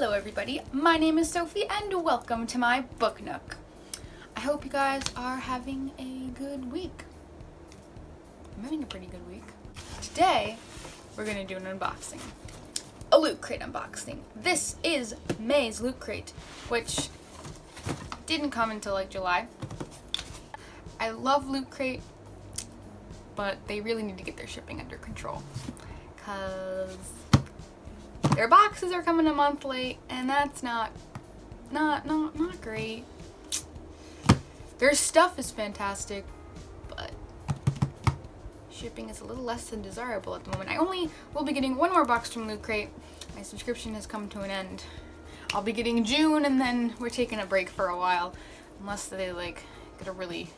Hello everybody, my name is Sophie and welcome to my book nook. I hope you guys are having a good week. I'm having a pretty good week. Today, we're gonna do an unboxing. A Loot Crate unboxing. This is May's Loot Crate, which didn't come until like July. I love Loot Crate, but they really need to get their shipping under control. Cause their boxes are coming a month late and that's not not not not great. Their stuff is fantastic but shipping is a little less than desirable at the moment. I only will be getting one more box from loot crate. My subscription has come to an end. I'll be getting june and then we're taking a break for a while. Unless they like get a really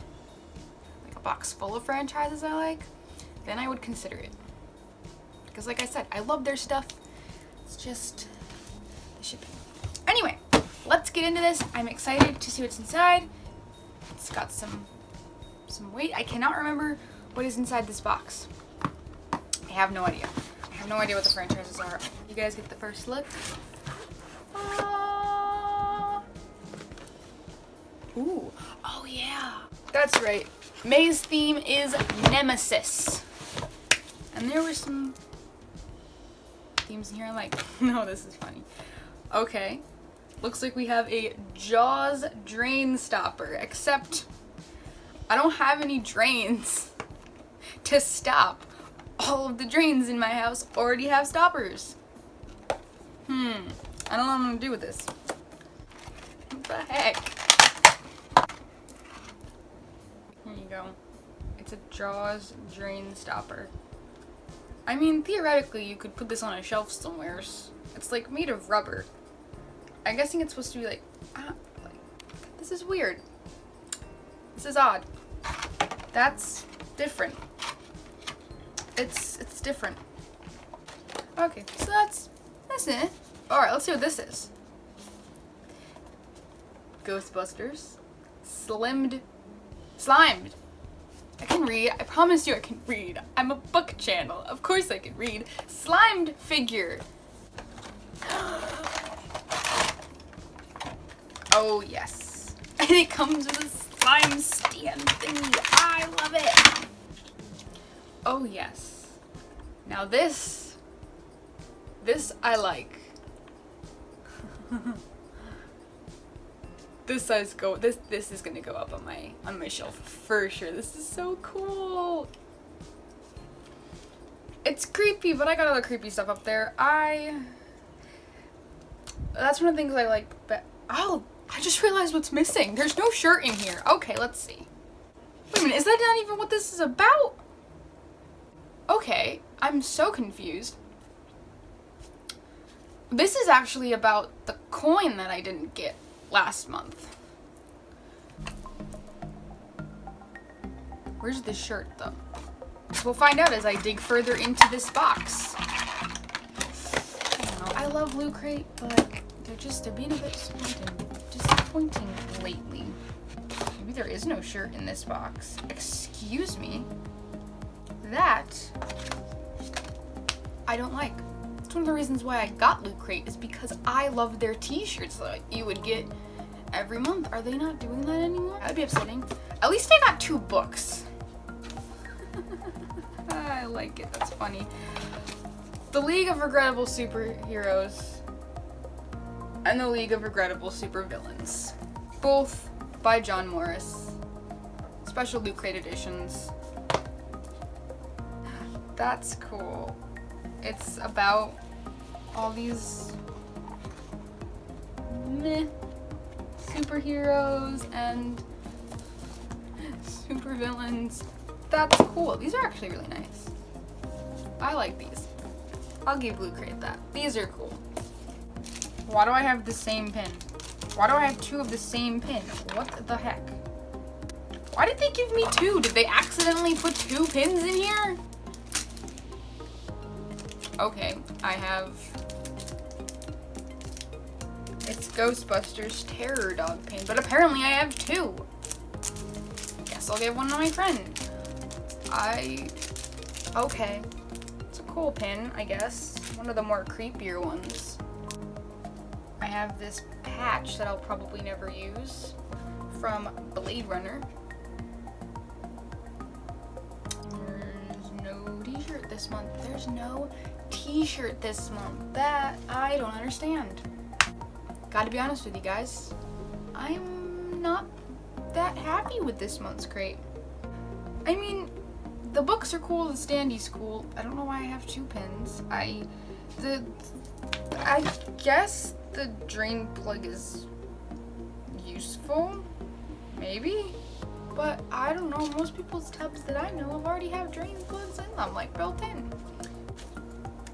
like a box full of franchises i like then i would consider it. Because like i said i love their stuff just the shipping. Anyway, let's get into this. I'm excited to see what's inside. It's got some some weight. I cannot remember what is inside this box. I have no idea. I have no idea what the franchises are. You guys get the first look. Uh, ooh. Oh yeah. That's right. May's theme is Nemesis. And there were some themes in here. I'm like, no, this is funny. Okay. Looks like we have a Jaws drain stopper, except I don't have any drains to stop. All of the drains in my house already have stoppers. Hmm. I don't know what I'm gonna do with this. What the heck? Here you go. It's a Jaws drain stopper. I mean, theoretically, you could put this on a shelf somewhere. It's like made of rubber. I'm guessing it's supposed to be like, ah, like, this is weird. This is odd. That's different. It's it's different. Okay, so that's that's it. All right, let's see what this is. Ghostbusters, slimmed, slimed I can read. I promise you I can read. I'm a book channel. Of course I can read. Slimed figure. oh, yes. And it comes with a slime stand thingy. I love it. Oh, yes. Now this, this I like. this size go this this is gonna go up on my on my shelf for sure. This is so cool. It's creepy, but I got other creepy stuff up there. I that's one of the things I like. But oh, I just realized what's missing. There's no shirt in here. Okay, let's see. Wait a minute, is that not even what this is about? Okay, I'm so confused. This is actually about the coin that I didn't get last month. Where's the shirt though? We'll find out as I dig further into this box. I, I love Loot Crate, but they're just, a bit disappointing, disappointing lately. Maybe there is no shirt in this box. Excuse me. That, I don't like. One of the reasons why I got Loot Crate is because I love their t-shirts that you would get every month. Are they not doing that anymore? That'd be upsetting. At least I got two books. I like it, that's funny. The League of Regrettable Superheroes and the League of Regrettable Supervillains. Both by Jon Morris. Special Loot Crate editions. That's cool. It's about all these meh superheroes and supervillains. That's cool. These are actually really nice. I like these. I'll give Loot Crate that. These are cool. Why do I have the same pin? Why do I have two of the same pin? What the heck? Why did they give me two? Did they accidentally put two pins in here? Okay, I have... It's Ghostbusters Terror Dog pin, but apparently I have two. Guess I'll give one to my friend. I... Okay. It's a cool pin, I guess. One of the more creepier ones. I have this patch that I'll probably never use from Blade Runner. There's no t-shirt this month. There's no t-shirt this month. That I don't understand. Gotta be honest with you guys. I'm not that happy with this month's crate. I mean, the books are cool, the standee's cool. I don't know why I have two pins. I, the, I guess the drain plug is useful, maybe? But I don't know, most people's tubs that I know of already have drain plugs in them, like built in.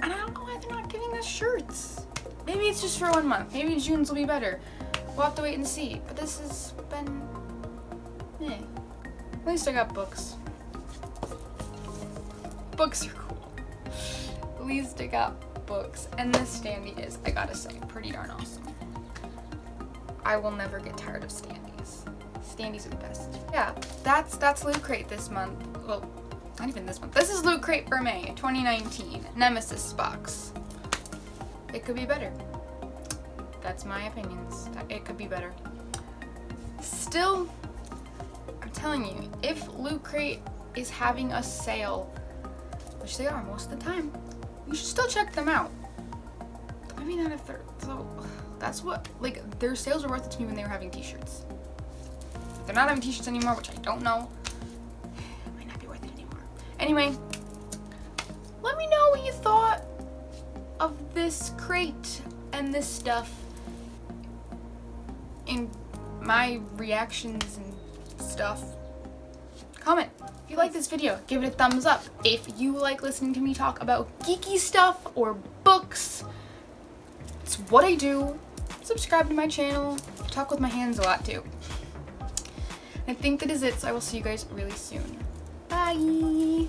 And I don't know why they're not giving us shirts. Maybe it's just for one month. Maybe June's will be better. We'll have to wait and see. But this has been, eh. At least I got books. Books are cool. At least I got books. And this standee is, I gotta say, pretty darn awesome. I will never get tired of standees. Standees are the best. Yeah, that's that's Loot Crate this month. Well, not even this month. This is Loot Crate for May 2019. Nemesis box. It could be better. That's my opinions. It could be better. Still, I'm telling you, if Loot Crate is having a sale, which they are most of the time, you should still check them out. Maybe not if they're so. That's what like their sales were worth it to me when they were having t-shirts. They're not having t-shirts anymore, which I don't know. It might not be worth it anymore. Anyway, let me know what you thought of this crate and this stuff in my reactions and stuff. Comment. If you like this video, give it a thumbs up. If you like listening to me talk about geeky stuff or books, it's what I do. Subscribe to my channel. I talk with my hands a lot too. I think that is it, so I will see you guys really soon. Bye!